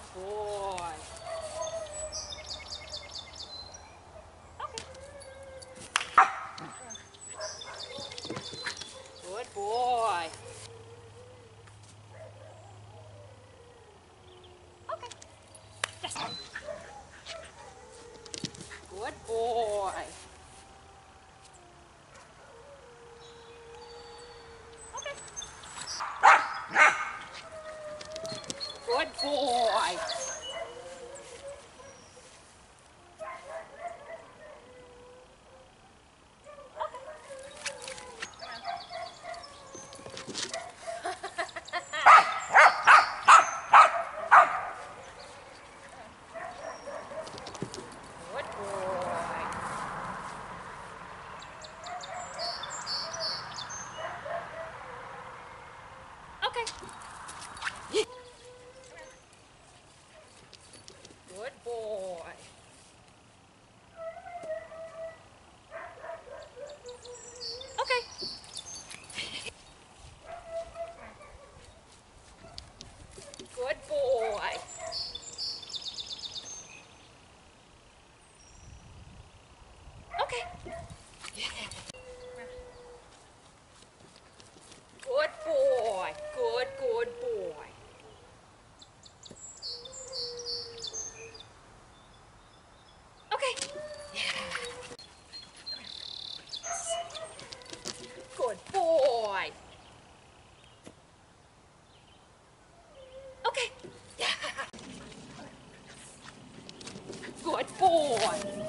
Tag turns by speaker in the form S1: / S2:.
S1: Good boy. Good boy. Okay. Yes. Good boy. Okay. Good boy. Okay. Good boy. Okay. Good boy. Okay. Good boy. Good, good boy. Okay. Good boy. Okay. Good boy.